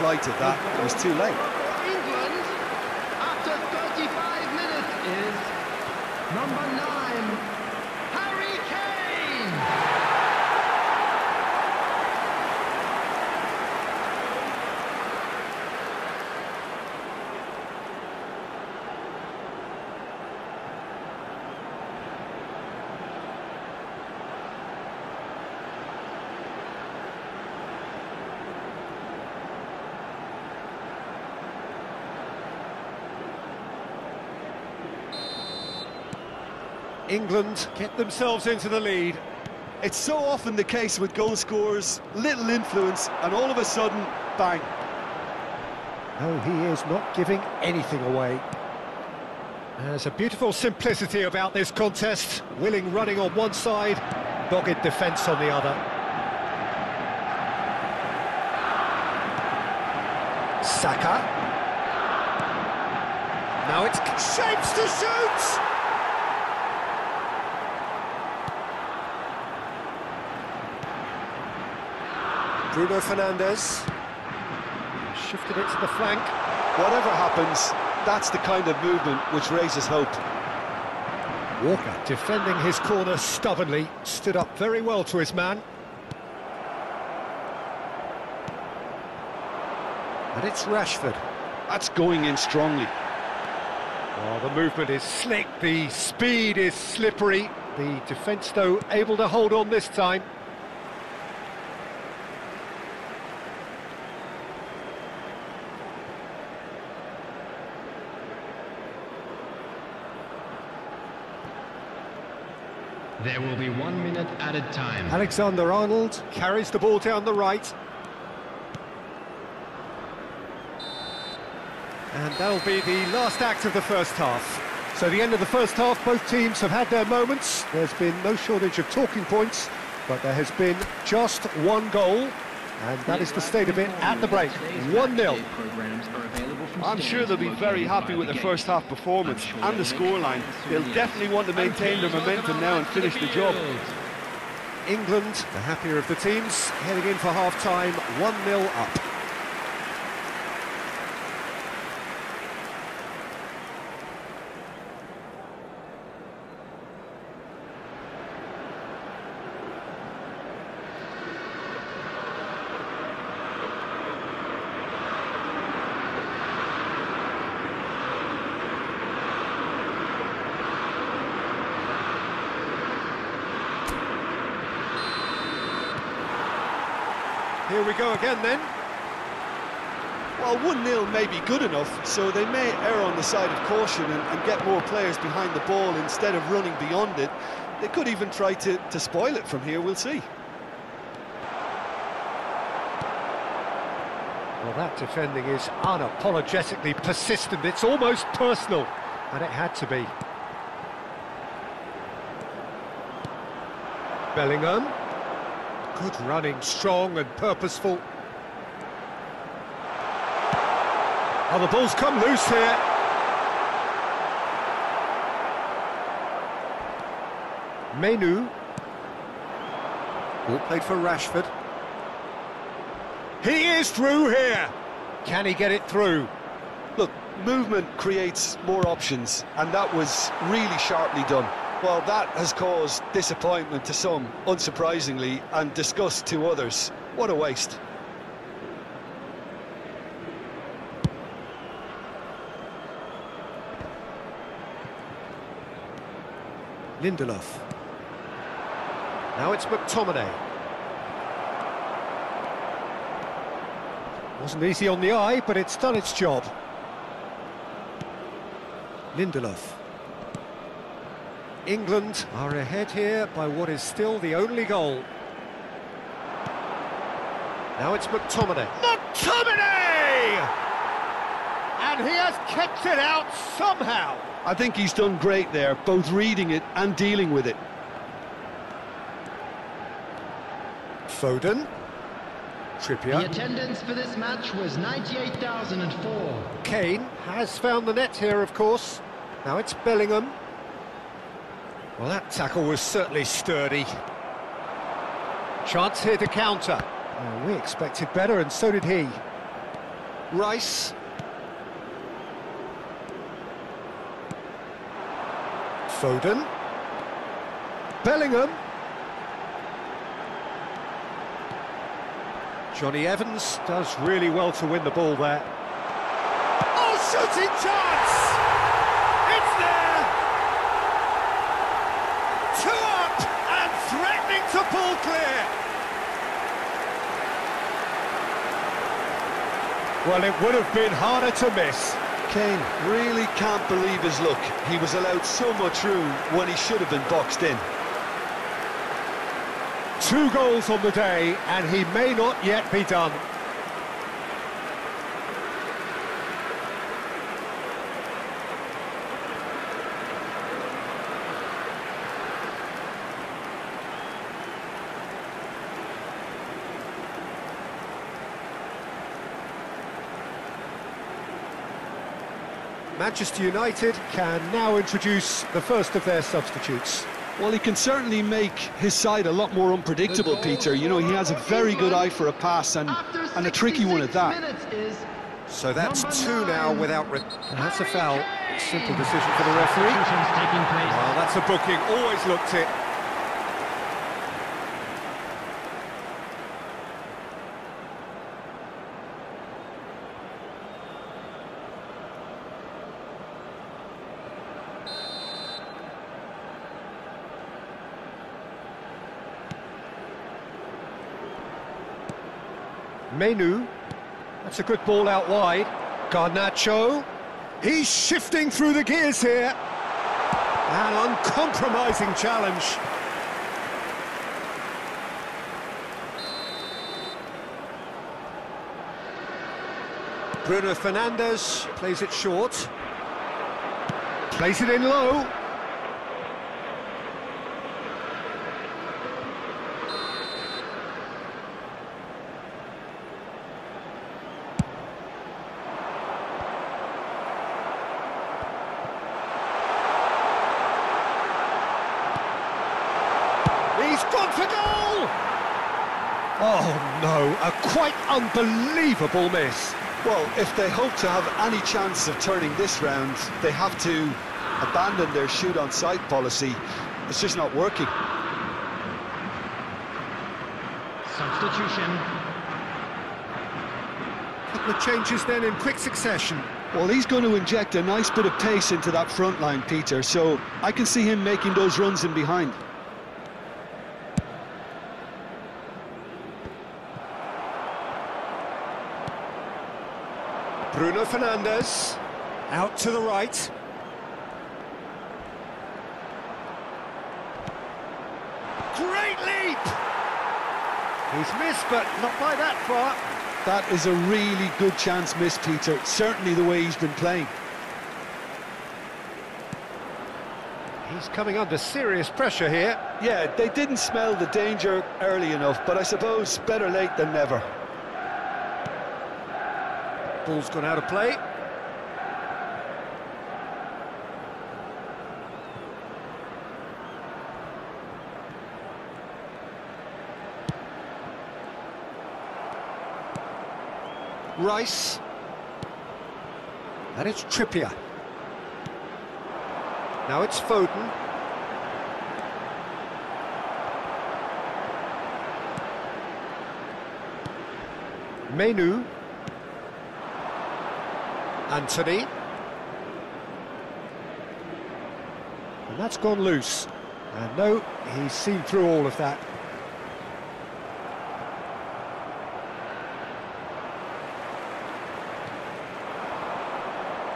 flight that, it was too late. England, after 35 minutes, is number England get themselves into the lead. It's so often the case with goal scorers, little influence, and all of a sudden, bang. No, he is not giving anything away. There's a beautiful simplicity about this contest. Willing running on one side, dogged defence on the other. Saka. Now it's shapes to shoot! Bruno Fernandes. Shifted it to the flank. Whatever happens, that's the kind of movement which raises hope. Walker defending his corner stubbornly, stood up very well to his man. And it's Rashford. That's going in strongly. Oh, the movement is slick, the speed is slippery. The defence, though, able to hold on this time. There will be one minute added time. Alexander Arnold carries the ball down the right. And that'll be the last act of the first half. So the end of the first half, both teams have had their moments. There's been no shortage of talking points, but there has been just one goal, and that is the state of it at the break. 1-0. I'm sure they'll be very happy with the first half performance and the scoreline. They'll definitely want to maintain their momentum now and finish the job. England, the happier of the teams, heading in for half-time, 1-0 up. Here we go again then. Well, 1-0 may be good enough, so they may err on the side of caution and, and get more players behind the ball instead of running beyond it. They could even try to, to spoil it from here, we'll see. Well, that defending is unapologetically persistent. It's almost personal, and it had to be. Bellingham. Good running, strong and purposeful. Oh, the ball's come loose here. Mainoo. Ball played for Rashford. He is through here. Can he get it through? Look, movement creates more options, and that was really sharply done. Well, that has caused disappointment to some, unsurprisingly, and disgust to others. What a waste. Lindelof. Now it's McTominay. Wasn't easy on the eye, but it's done its job. Lindelof. England are ahead here by what is still the only goal. Now it's McTominay. McTominay! And he has kept it out somehow. I think he's done great there, both reading it and dealing with it. Foden. Trippier. The attendance for this match was 98,004. Kane has found the net here, of course. Now it's Bellingham. Well, that tackle was certainly sturdy. Chance here to counter. Oh, we expected better, and so did he. Rice. Foden. Bellingham. Jonny Evans does really well to win the ball there. Oh, shooting chance! It's there! Two up and threatening to pull clear. Well, it would have been harder to miss. Kane really can't believe his luck. He was allowed so much room when he should have been boxed in. Two goals on the day, and he may not yet be done. Manchester United can now introduce the first of their substitutes. Well, he can certainly make his side a lot more unpredictable, Peter. You know, he has a very good eye for a pass and, and a tricky one at that. So that's two now without... that's a foul. Simple decision for the referee. Well, that's a booking. Always looked it. Mainoo. That's a good ball out wide. Garnacho. He's shifting through the gears here. An uncompromising challenge. Bruno Fernandes plays it short. Plays it in low. He's gone for goal! Oh no, a quite unbelievable miss. Well, if they hope to have any chance of turning this round, they have to abandon their shoot on sight policy. It's just not working. Substitution. Couple of changes then in quick succession. Well, he's going to inject a nice bit of pace into that front line, Peter, so I can see him making those runs in behind. Bruno Fernandes out to the right. Great leap! He's missed, but not by that far. That is a really good chance miss, Peter, certainly the way he's been playing. He's coming under serious pressure here. Yeah, they didn't smell the danger early enough, but I suppose better late than never. Ball's gone out of play. Rice. And it's Trippier. Now it's Foden. Mainoo. Antony. And that's gone loose. And no, he's seen through all of that.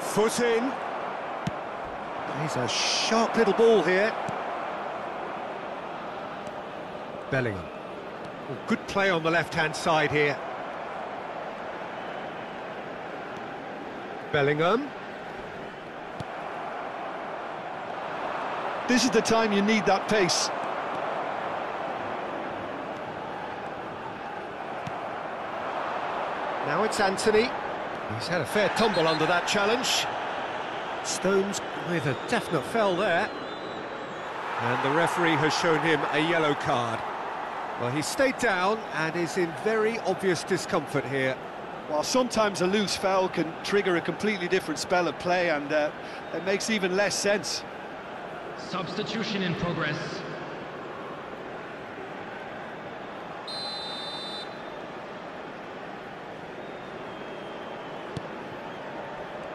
Foot in. He's a sharp little ball here. Bellingham. Oh, good play on the left-hand side here. Bellingham. This is the time you need that pace. Now it's Antony. He's had a fair tumble under that challenge. Stones with a definite fell there. And the referee has shown him a yellow card. Well, he stayed down and is in very obvious discomfort here. While sometimes a loose foul can trigger a completely different spell of play and uh, it makes even less sense. Substitution in progress.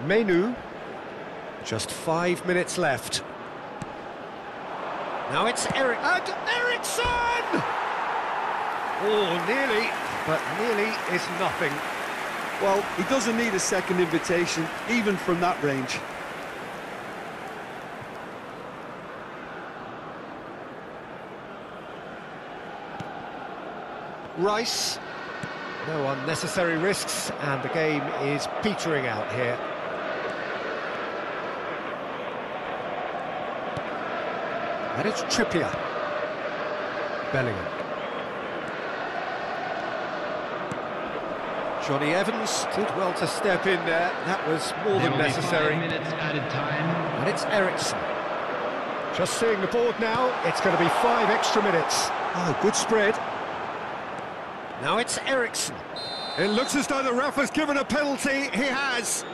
Mainoo. Just five minutes left. Now it's Eric and Eriksen! Oh, nearly, but nearly is nothing. Well, he doesn't need a second invitation, even from that range. Rice. No unnecessary risks, and the game is petering out here. And it's Trippier. Bellingham. Jonny Evans did well to step in there. That was more There than necessary. minutes added time. And it's Eriksen. Just seeing the board now, it's going to be five extra minutes. Oh, good spread. Now it's Eriksen. It looks as though the ref has given a penalty. He has.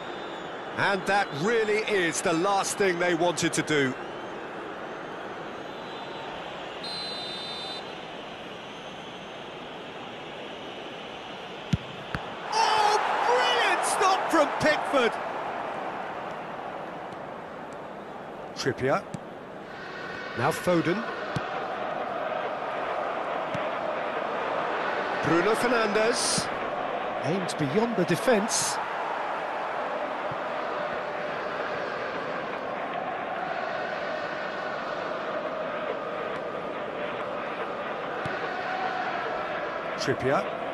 And that really is the last thing they wanted to do. Pickford. Trippier. Now Foden. Bruno Fernandes. Aimed beyond the defence. Trippier.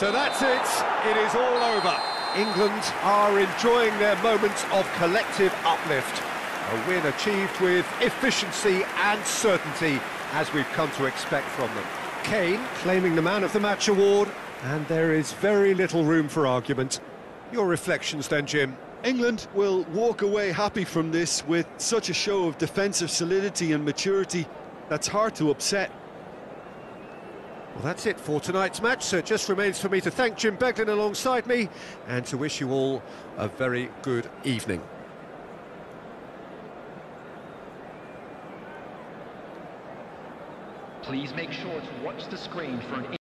So that's it. It is all over. England are enjoying their moments of collective uplift. A win achieved with efficiency and certainty, as we've come to expect from them. Kane claiming the Man of the Match award, and there is very little room for argument. Your reflections then, Jim? England will walk away happy from this with such a show of defensive solidity and maturity that's hard to upset. Well, that's it for tonight's match, so it just remains for me to thank Jim Beglin alongside me and to wish you all a very good evening. Please make sure to watch the screen for an